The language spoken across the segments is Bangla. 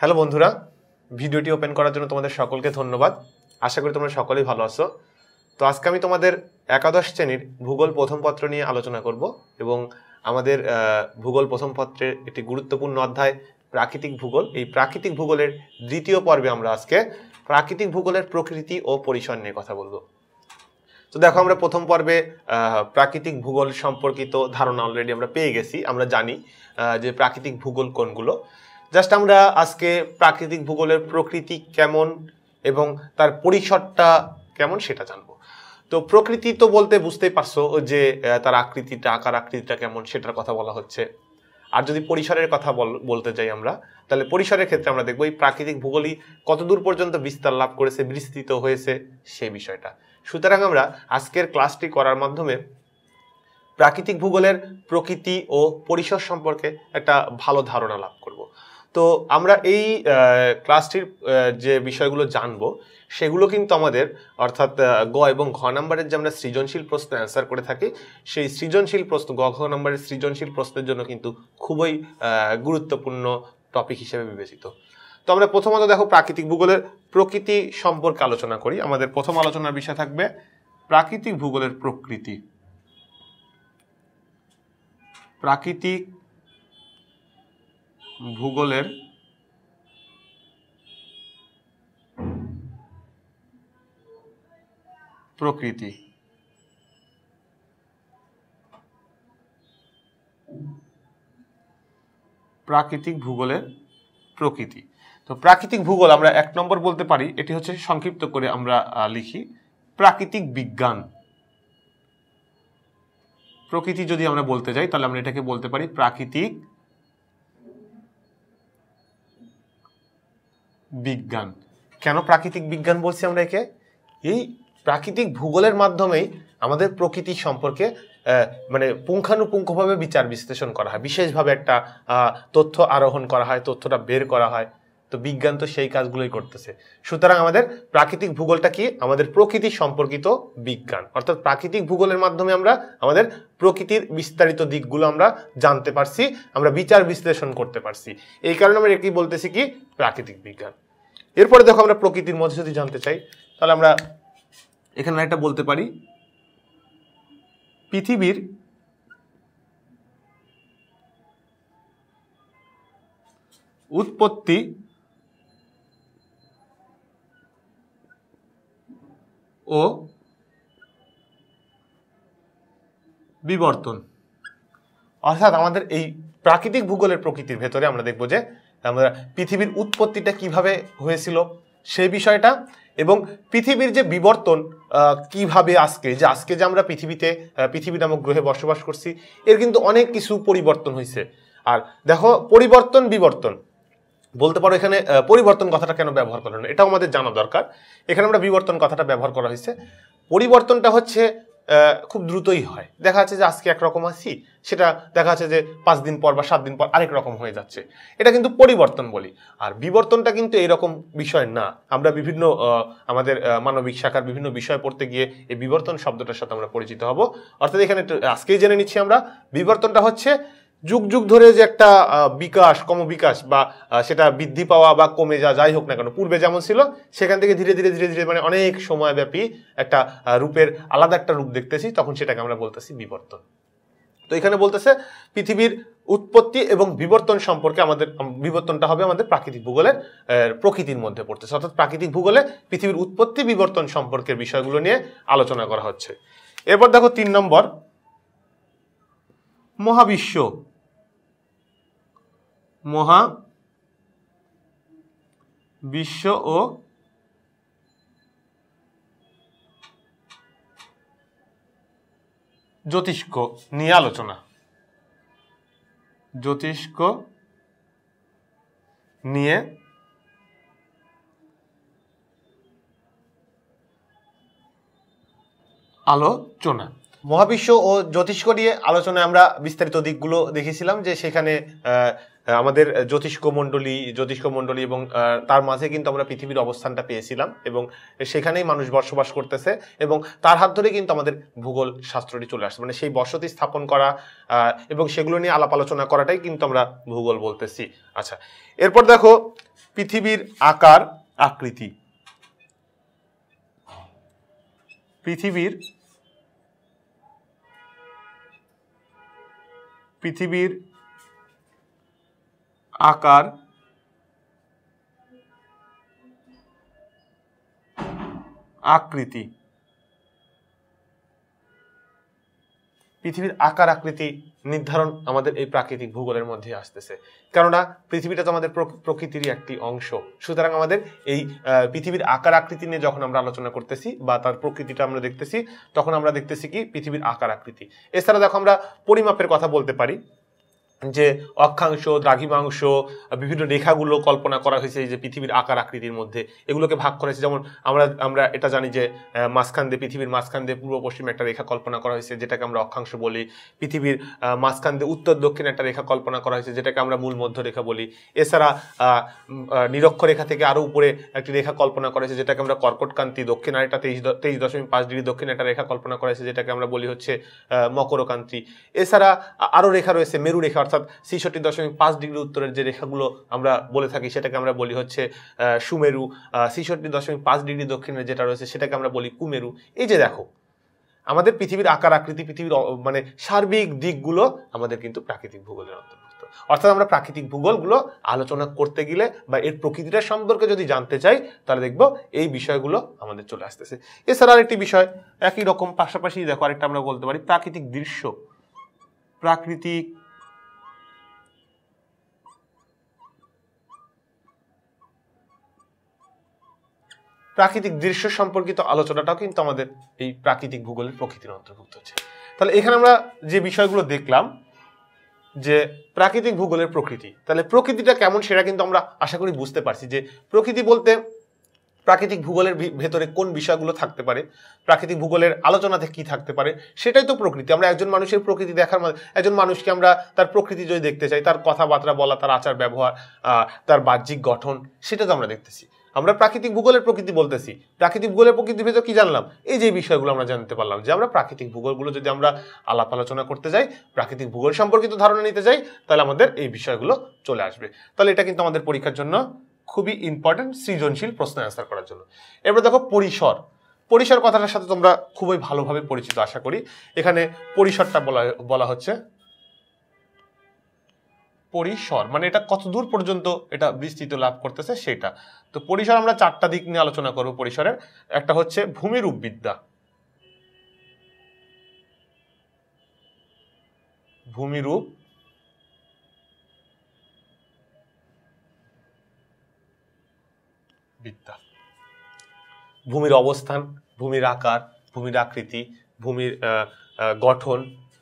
হ্যালো বন্ধুরা, ভিডিওটি ওপেন করার জন্য তোমাদের সকলকে ধন্যবাদ। আশা করি তোমরা সকলেই ভালো আছো। তো আজকে আমি তোমাদের একাদশ শ্রেণির ভূগোল প্রথম পত্র নিয়ে আলোচনা করব এবং আমাদের ভূগোল প্রথম পত্রের একটি গুরুত্বপূর্ণ অধ্যায়, প্রাকৃতিক ভূগোল। এই প্রাকৃতিক ভূগোলের দ্বিতীয় পর্বে আমরা আজকে প্রাকৃতিক ভূগোলের প্রকৃতি ও পরিসর নিয়ে কথা বলব। তো দেখো, আমরা প্রথম পর্বে প্রাকৃতিক ভূগোল সম্পর্কিত ধারণা অলরেডি আমরা পেয়ে গেছি। আমরা জানি যে প্রাকৃতিক ভূগোল কোনগুলো। জাস্ট আমরা আজকে প্রাকৃতিক ভূগোলের প্রকৃতি কেমন এবং তার পরিসরটা কেমন সেটা জানব। তো প্রকৃতি তো বলতে বুঝতেই পারছ যে তার আকৃতিটা, আকার আকৃতিটা কেমন সেটার কথা বলা হচ্ছে। আর যদি পরিসরের কথা বল- বলতে যাই আমরা, তাহলে পরিসরের ক্ষেত্রে আমরা দেখব এই প্রাকৃতিক ভূগোলই কতদূর পর্যন্ত বিস্তার লাভ করেছে, বিস্তৃত হয়েছে সে বিষয়টা। সুতরাং আমরা আজকের ক্লাসটি করার মাধ্যমে প্রাকৃতিক ভূগোলের প্রকৃতি ও পরিসর সম্পর্কে একটা ভালো ধারণা লাভ করব। তো আমরা এই ক্লাসটির যে বিষয়গুলো জানব, সেগুলো কিন্তু আমাদের, অর্থাৎ গ এবং ঘ নম্বরের যে আমরা সৃজনশীল প্রশ্ন অ্যান্সার করে থাকি, সেই সৃজনশীল প্রশ্ন, গ, ঘ নম্বরের সৃজনশীল প্রশ্নের জন্য কিন্তু খুবই গুরুত্বপূর্ণ টপিক হিসেবে বিবেচিত। তো আমরা প্রথমত দেখো প্রাকৃতিক ভূগোলের প্রকৃতি সম্পর্কে আলোচনা করি। আমাদের প্রথম আলোচনার বিষয় থাকবে প্রাকৃতিক ভূগোলের প্রকৃতি। প্রাকৃতিক ভূগোলের প্রকৃতি। প্রাকৃতিক ভূগোলের প্রকৃতি। তো প্রাকৃতিক ভূগোল আমরা এক নম্বর বলতে পারি, এটি হচ্ছে সংক্ষিপ্ত করে আমরা লিখি, প্রাকৃতিক বিজ্ঞান। প্রকৃতি যদি আমরা বলতে যাই, তাহলে আমরা এটাকে বলতে পারি প্রাকৃতিক বিজ্ঞান। কেন প্রাকৃতিক বিজ্ঞান বলছি আমরা একে? এই প্রাকৃতিক ভূগোলের মাধ্যমেই আমাদের প্রকৃতি সম্পর্কে মানে পুঙ্খানুপুঙ্খভাবে বিচার বিশ্লেষণ করা হয়। বিশেষভাবে একটা তথ্য আরোহণ করা হয়, তথ্যটা বের করা হয়। তো বিজ্ঞান তো সেই কাজগুলোই করতেছে। সুতরাং আমাদের প্রাকৃতিক ভূগোলটা কি? আমাদের প্রকৃতি সম্পর্কিত বিজ্ঞান। অর্থাৎ প্রাকৃতিক ভূগোলের মাধ্যমে আমরা আমাদের প্রকৃতির বিস্তারিত দিকগুলো আমরা জানতে পারছি, আমরা বিচার বিশ্লেষণ করতে পারছি। এই কারণে আমরা এটি বলতেছি কি? প্রাকৃতিক বিজ্ঞান। এরপরে দেখো আমরা প্রকৃতির মধ্যে যদি জানতে চাই, তাহলে আমরা এখানে একটা বলতে পারি। পৃথিবীর উৎপত্তি ও বিবর্তন। অর্থাৎ আমাদের এই প্রাকৃতিক ভূগোলের প্রকৃতির ভেতরে আমরা দেখব যে আমরা পৃথিবীর উৎপত্তিটা কীভাবে হয়েছিল সেই বিষয়টা এবং পৃথিবীর যে বিবর্তন কীভাবে আজকে, যে আজকে যে আমরা পৃথিবীতে পৃথিবী নামক গ্রহে বসবাস করছি, এর কিন্তু অনেক কিছু পরিবর্তন হয়েছে আর দেখো, পরিবর্তন, বিবর্তন। বলতে পারো এখানে পরিবর্তন কথাটা কেন ব্যবহার করা হলো এটাও আমাদের জানা দরকার। এখানে আমরা বিবর্তন কথাটা ব্যবহার করা হয়েছে। পরিবর্তনটা হচ্ছে খুব দ্রুতই হয়। দেখা যাচ্ছে যে আজকে একরকম আছি, সেটা দেখা যাচ্ছে যে পাঁচ দিন পর বা সাত দিন পর আরেক রকম হয়ে যাচ্ছে। এটা কিন্তু পরিবর্তন বলি। আর বিবর্তনটা কিন্তু এরকম বিষয় না। আমরা বিভিন্ন আমাদের মানবিক শাখার বিভিন্ন বিষয় পড়তে গিয়ে এই বিবর্তন শব্দটার সাথে আমরা পরিচিত হব। অর্থাৎ এখানে আজকেই জেনে নিচ্ছি আমরা। বিবর্তনটা হচ্ছে যুগ যুগ ধরে যে একটা বিকাশ কম বিকাশ বা সেটা বৃদ্ধি পাওয়া বা কমে যা যাই হোক না কেন, পূর্বে যেমন ছিল, সেখান থেকে ধীরে ধীরে ধীরে ধীরে মানে অনেক সময়ব্যাপী একটা রূপের আলাদা একটা রূপ দেখতেছি, তখন সেটাকে আমরা বলতেছি বিবর্তন। তো এখানে বলতেছে, পৃথিবীর উৎপত্তি এবং বিবর্তন সম্পর্কে আমাদের বিবর্তনটা হবে আমাদের প্রাকৃতিক ভূগোলের প্রকৃতির মধ্যে পড়তেছে। অর্থাৎ প্রাকৃতিক ভূগোলে পৃথিবীর উৎপত্তি, বিবর্তন সম্পর্কের বিষয়গুলো নিয়ে আলোচনা করা হচ্ছে। এরপর দেখো তিন নম্বর, মহাবিশ্ব। মহা বিশ্ব ও জ্যোতিষ্ক নিয়ে আলোচনা। জ্যোতিষ্ক নিয়ে আলোচনা। মহাবিশ্ব ও জ্যোতিষ্ক নিয়ে আলোচনায় আমরা বিস্তারিত দিকগুলো দেখেছিলাম যে সেখানে আমাদের জ্যোতিষ্ক মণ্ডলী জ্যোতিষ্ক মণ্ডলী এবং তার মাঝে কিন্তু আমরা পৃথিবীর অবস্থানটা পেয়েছিলাম এবং সেখানেই মানুষ বসবাস করতেছে এবং তার হাত ধরে কিন্তু আমাদের ভূগোল শাস্ত্রটি চলে আসছে। মানে সেই বসতি স্থাপন করা এবং সেগুলো নিয়ে আলাপ আলোচনা করাটাই কিন্তু আমরা ভূগোল বলতেছি। আচ্ছা এরপর দেখো পৃথিবীর আকার, আকৃতি। পৃথিবীর পৃথিবীর আকার, আকৃতি। পৃথিবীর আকার, আকৃতি নির্ধারণ আমাদের এই প্রাকৃতিক ভূগোলের মধ্যে আসতেছে। কেননা, পৃথিবীটা তো আমাদের প্রক- প্রকৃতিরই একটি অংশ। সুতরাং আমাদের এই পৃথিবীর আকার, আকৃতি নিয়ে যখন আমরা আলোচনা করতেছি বা তার প্রকৃতিটা আমরা দেখতেছি, তখন আমরা দেখতেছি কি? পৃথিবীর আকার, আকৃতি। এছাড়া দেখো আমরা পরিমাপের কথা বলতে পারি। যে অক্ষাংশ দ্রাঘিমাংশ বিভিন্ন রেখাগুলো কল্পনা করা হয়েছে যে পৃথিবীর আকার আকৃতির মধ্যে। এগুলোকে ভাগ করা হয়েছে যেমন আমরা আমরা এটা জানি যে মাঝখান দিয়ে পৃথিবীর মাঝখান দিয়ে পূর্ব পশ্চিমে একটা রেখা কল্পনা করা হয়েছে যেটাকে আমরা অক্ষাংশ বলি। পৃথিবীর মাঝখান দিয়ে উত্তর দক্ষিণে একটা রেখা কল্পনা করা হয়েছে যেটাকে আমরা মূল মধ্য রেখা বলি। এছাড়া আহ, নিরক্ষরেখা থেকে আরও উপরে একটি রেখা কল্পনা করা হয়েছে যেটাকে আমরা কর্কটকান্তি দক্ষিণ আরেকটা তেইশ তেইশ দশমিক পাঁচ ডিগ্রি দক্ষিণে একটা রেখা কল্পনা করা হয়েছে যেটাকে আমরা বলি হচ্ছে মকরকান্তি। এছাড়া আরও রেখা রয়েছে মেরু রেখা অর্থাৎ ছেষট্টি দশমিক পাঁচ ডিগ্রি উত্তরের যে রেখাগুলো আমরা বলে থাকি, সেটাকে আমরা বলি হচ্ছে সুমেরু। ছেষট্টি দশমিক পাঁচ ডিগ্রি দক্ষিণে যেটা রয়েছে সেটাকে আমরা বলি কুমেরু। এই যে দেখো, আমাদের পৃথিবীর আকার, আকৃতি, পৃথিবীর মানে সার্বিক দিকগুলো আমাদের কিন্তু প্রাকৃতিক ভূগোলের অন্তর্ভুক্ত। অর্থাৎ আমরা প্রাকৃতিক ভূগোলগুলো আলোচনা করতে গেলে বা এর প্রকৃতিটা সম্পর্কে যদি জানতে চাই, তাহলে দেখব এই বিষয়গুলো আমাদের চলে আসতেছে। এছাড়া আরেকটি বিষয়, একই রকম পাশাপাশি দেখো আরেকটা আমরা বলতে পারি, প্রাকৃতিক দৃশ্য। প্রাকৃতিক প্রাকৃতিক দৃশ্য সম্পর্কিত আলোচনাটাও কিন্তু আমাদের এই প্রাকৃতিক ভূগোলের প্রকৃতির অন্তর্ভুক্ত হচ্ছে। তাহলে এখানে আমরা যে বিষয়গুলো দেখলাম, যে প্রাকৃতিক ভূগোলের প্রকৃতি, তাহলে প্রকৃতিটা কেমন সেটা কিন্তু আমরা আশা করি বুঝতে পারছি যে প্রকৃতি বলতে প্রাকৃতিক ভূগোলের ভেতরে কোন বিষয়গুলো থাকতে পারে, প্রাকৃতিক ভূগোলের আলোচনাতে কি থাকতে পারে, সেটাই তো প্রকৃতি। আমরা একজন মানুষের প্রকৃতি দেখার মধ্যে একজন মানুষকে আমরা তার প্রকৃতি যদি দেখতে চাই, তার কথাবার্তা বলা, তার আচার ব্যবহার তার বাহ্যিক গঠন, সেটা তো আমরা দেখতেছি। আমরা প্রাকৃতিক ভূগোলের প্রকৃতি বলতেছি। প্রাকৃতিক ভূগোলের প্রকৃতির ভেতর কি জানলাম? এই যে বিষয়গুলো আমরা জানতে পারলাম যে আমরা প্রাকৃতিক ভূগোলগুলো যদি আমরা আলাপ আলোচনা করতে যাই, প্রাকৃতিক ভূগোল সম্পর্কিত ধারণা নিতে যাই, তাহলে আমাদের এই বিষয়গুলো চলে আসবে। তাহলে এটা কিন্তু আমাদের পরীক্ষার জন্য খুবই ইম্পর্টেন্ট সৃজনশীল প্রশ্ন অ্যান্সার করার জন্য। এবার দেখো পরিসর। পরিসর কথাটার সাথে তোমরা খুবই ভালোভাবে পরিচিত, আশা করি। এখানে পরিসরটা বলা বলা হচ্ছে পরিসর মানে এটা কত দূর পর্যন্ত এটা বিস্তৃত লাভ করতেছে সেটা। তো পরিসর আমরা চারটা দিক নিয়ে আলোচনা করব পরিসরের। একটা হচ্ছে ভূমিরূপ বিদ্যা ভূমিরূপ বিদ্যা। ভূমির অবস্থান, ভূমির আকার, ভূমির আকৃতি, ভূমির গঠন,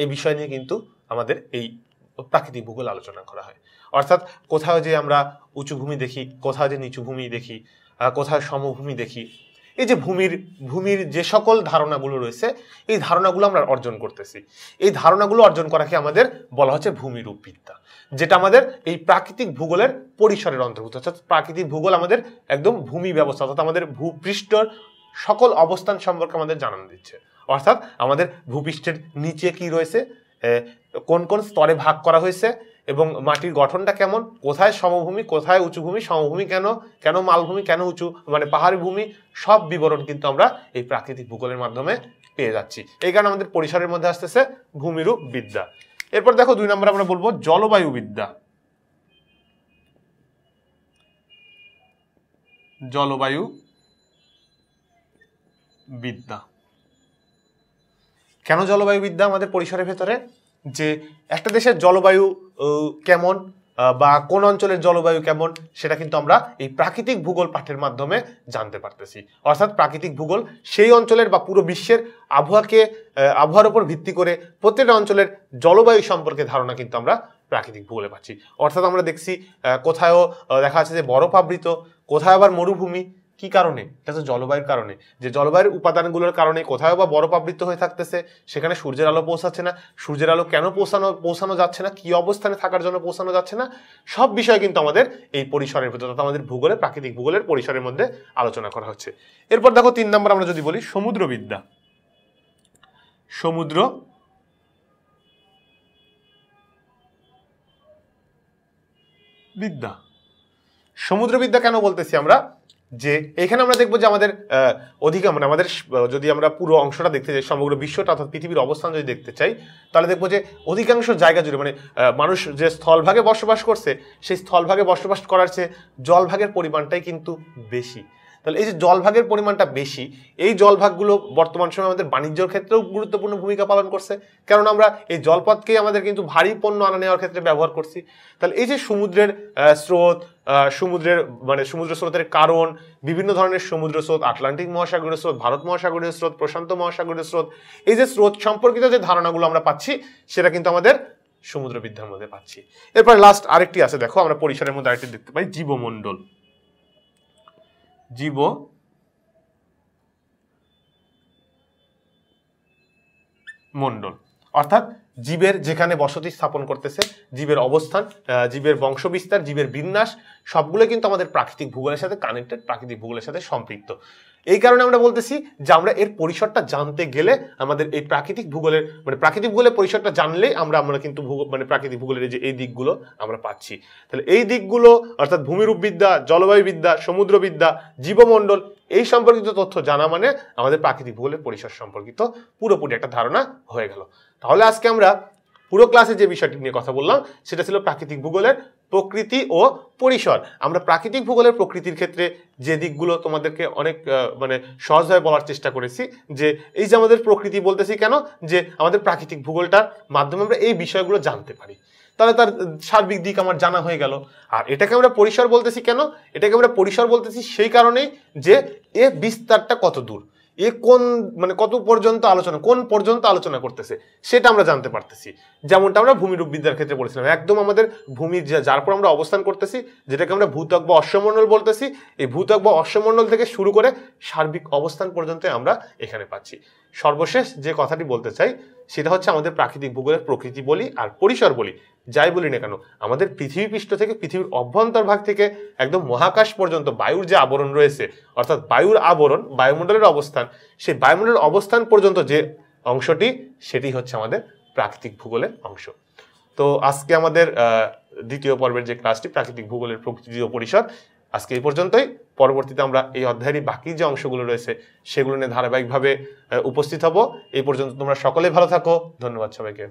এই বিষয় নিয়ে কিন্তু আমাদের এই প্রাকৃতিক ভূগোল আলোচনা করা হয়। অর্থাৎ কোথাও যে আমরা উঁচু ভূমি দেখি, কোথাও যে নিচু ভূমি দেখি কোথাও সমভূমি দেখি, এই যে ভূমির ভূমির যে সকল ধারণাগুলো রয়েছে, এই ধারণাগুলো আমরা অর্জন করতেছি। এই ধারণাগুলো অর্জন করাকে আমাদের বলা হচ্ছে ভূমিরূপ বিদ্যা যেটা আমাদের এই প্রাকৃতিক ভূগোলের পরিসরের অন্তর্ভুক্ত। অর্থাৎ প্রাকৃতিক ভূগোল আমাদের একদম ভূমি ব্যবস্থা, অর্থাৎ আমাদের ভূপৃষ্ঠর সকল অবস্থান সম্পর্কে আমাদের জানানো দিচ্ছে। অর্থাৎ আমাদের ভূপৃষ্ঠের নিচে কি রয়েছে কোন কোন স্তরে ভাগ করা হয়েছে এবং মাটির গঠনটা কেমন? কোথায় সমভূমি, কোথায় উঁচু ভূমি, সমভূমি কেন কেন মালভূমি, কেন উঁচু মানে পাহাড়ি ভূমি, সব বিবরণ কিন্তু আমরা এই প্রাকৃতিক ভূগোলের মাধ্যমে পেয়ে যাচ্ছি। এই কারণে আমাদের পরিসরের মধ্যে আসতেছে ভূমিরূপ বিদ্যা। এরপর দেখো দুই নম্বর আমরা বলব জলবায়ু বিদ্যা। জলবায়ু বিদ্যা। কেন জলবায়ু বিদ্যা আমাদের পরিসরের ভেতরে? যে একটা দেশের জলবায়ু কেমন বা কোন অঞ্চলের জলবায়ু কেমন, সেটা কিন্তু আমরা এই প্রাকৃতিক ভূগোল পাঠের মাধ্যমে জানতে পারতেছি। অর্থাৎ প্রাকৃতিক ভূগোল সেই অঞ্চলের বা পুরো বিশ্বের আবহাওয়াকে আবহাওয়ার উপর ভিত্তি করে প্রত্যেকটা অঞ্চলের জলবায়ু সম্পর্কে ধারণা কিন্তু আমরা প্রাকৃতিক ভূগোলে পাচ্ছি। অর্থাৎ আমরা দেখছি কোথায়ও দেখা যাচ্ছে যে বরফ আবৃত, কোথায় আবার মরুভূমি কি কারণে? এটা হচ্ছে জলবায়ুর কারণে। যে জলবায়ুর উপাদানগুলোর কারণে কোথাও বা বরফ আবৃত হয়ে থাকতেছে, সেখানে সূর্যের আলো পৌঁছাচ্ছে না। সূর্যের আলো কেন পৌঁছানো পৌঁছানো যাচ্ছে না? কি অবস্থানে থাকার জন্য পৌঁছানো যাচ্ছে না? সব বিষয় কিন্তু আমাদের এই পরিসরের ভিতরে অর্থাৎ আমাদের ভূগোলে, প্রাকৃতিক ভূগোলের পরিসরের মধ্যে আলোচনা করা হচ্ছে। এরপর দেখো তিন নম্বর আমরা যদি বলি, সমুদ্রবিদ্যা। সমুদ্র বিদ্যা। সমুদ্রবিদ্যা কেন বলতেছি আমরা? যে এখানে আমরা দেখব যে আমাদের অধিকার মানে আমাদের যদি আমরা পুরো অংশটা দেখতে চাই, সমগ্র বিশ্বটা অর্থাৎ পৃথিবীর অবস্থান যদি দেখতে চাই, তাহলে দেখব যে অধিকাংশ জায়গা জুড়ে মানে মানুষ যে স্থলভাগে বসবাস করছে, সেই স্থলভাগে বসবাস করার চেয়ে জলভাগের পরিমাণটাই কিন্তু বেশি। তাহলে এই যে জলভাগের পরিমাণটা বেশি, এই জলভাগগুলো বর্তমান সময়ে আমাদের বাণিজ্যের ক্ষেত্রেও গুরুত্বপূর্ণ ভূমিকা পালন করছে। কারণ আমরা এই জলপথকেই আমাদের কিন্তু ভারী পণ্য আনা নেওয়ার ক্ষেত্রে ব্যবহার করছি। তাহলে এই যে সমুদ্রের স্রোত সমুদ্রের মানে সমুদ্র স্রোতের কারণ, বিভিন্ন ধরনের সমুদ্র স্রোত, আটলান্টিক মহাসাগরের স্রোত, ভারত মহাসাগরীয় স্রোত, প্রশান্ত মহাসাগরীয় স্রোত, এই যে স্রোত সম্পর্কিত যে ধারণাগুলো আমরা পাচ্ছি, সেটা কিন্তু আমাদের সমুদ্রবিদ্যার মধ্যে পাচ্ছি। এরপর লাস্ট আরেকটি আছে, দেখো আমরা পরিসরের মধ্যে আরেকটি দেখতে পাই, জীবমণ্ডল। জীব। মণ্ডল। অর্থাৎ জীবের যেখানে বসতি স্থাপন করতেছে, জীবের অবস্থান জীবের বংশবিস্তার, জীবের বিন্যাস সবগুলো কিন্তু আমাদের প্রাকৃতিক ভূগোলের সাথে কানেক্টেড প্রাকৃতিক ভূগোলের সাথে সম্পৃক্ত। এই কারণে আমরা বলতেছি যে আমরা এর পরিসরটা জানতে গেলে আমাদের এই প্রাকৃতিক ভূগোলের মানে প্রাকৃতিক ভূগোলের পরিসরটা জানলেই আমরা আমরা কিন্তু মানে প্রাকৃতিক ভূগোলের যে, এই দিকগুলো আমরা পাচ্ছি। তাহলে এই দিকগুলো, অর্থাৎ ভূমিরূপবিদ্যা, জলবায়ুবিদ্যা, সমুদ্রবিদ্যা, জীবমণ্ডল, এই সম্পর্কিত তথ্য জানা মানে আমাদের প্রাকৃতিক ভূগোলের পরিসর সম্পর্কিত পুরোপুরি একটা ধারণা হয়ে গেল। তাহলে আজকে আমরা পুরো ক্লাসে যে বিষয়টি নিয়ে কথা বললাম, সেটা ছিল প্রাকৃতিক ভূগোলের প্রকৃতি ও পরিসর। আমরা প্রাকৃতিক ভূগোলের প্রকৃতির ক্ষেত্রে যে দিকগুলো তোমাদেরকে অনেক মানে সহজভাবে বলার চেষ্টা করেছি, যে এই যে আমাদের প্রকৃতি বলতেছি কেন? যে আমাদের প্রাকৃতিক ভূগোলটার মাধ্যমে আমরা এই বিষয়গুলো জানতে পারি। তাহলে তার সার্বিক দিক আমার জানা হয়ে গেল। আর এটাকে আমরা পরিসর বলতেছি কেন? এটাকে আমরা পরিসর বলতেছি সেই কারণেই যে এ বিস্তারটা কত দূর। এ কোন মানে কত পর্যন্ত আলোচনা, কোন পর্যন্ত আলোচনা করতেছে, সেটা আমরা জানতে পারতেছি। যেমনটা আমরা ভূমিরূপবিদ্যার ক্ষেত্রে বলেছিলাম। একদম আমাদের ভূমির যার পর আমরা অবস্থান করতেছি, যেটাকে আমরা ভূতক বা অশ্বমণ্ডল বলতেছি, এই ভূতক বা অশ্বমণ্ডল থেকে শুরু করে সার্বিক অবস্থান পর্যন্ত আমরা এখানে পাচ্ছি। সর্বশেষ যে কথাটি বলতে চাই, সেটা হচ্ছে আমাদের প্রাকৃতিক ভূগোলের প্রকৃতি বলি আর পরিসর বলি। যাই বলি না কেন, আমাদের পৃথিবী পৃষ্ঠ থেকে পৃথিবীর অভ্যন্তরভাগ থেকে একদম মহাকাশ পর্যন্ত বায়ুর যে আবরণ রয়েছে, অর্থাৎ বায়ুর আবরণ, বায়ুমণ্ডলের অবস্থান, সেই বায়ুমণ্ডলের অবস্থান পর্যন্ত যে অংশটি, সেটি হচ্ছে আমাদের প্রাকৃতিক ভূগোলের অংশ। তো আজকে আমাদের দ্বিতীয় পর্বের যে ক্লাসটি প্রাকৃতিক ভূগোলের প্রকৃতি ও পরিসর, আজকে এই পর্যন্তই। পরবর্তীতে আমরা এই অধ্যায়েরই বাকি যে অংশগুলো রয়েছে, সেগুলো নিয়ে ধারাবাহিকভাবে উপস্থিত হব। এই পর্যন্ত তোমরা সকলে ভালো থাকো। ধন্যবাদ সবাইকে।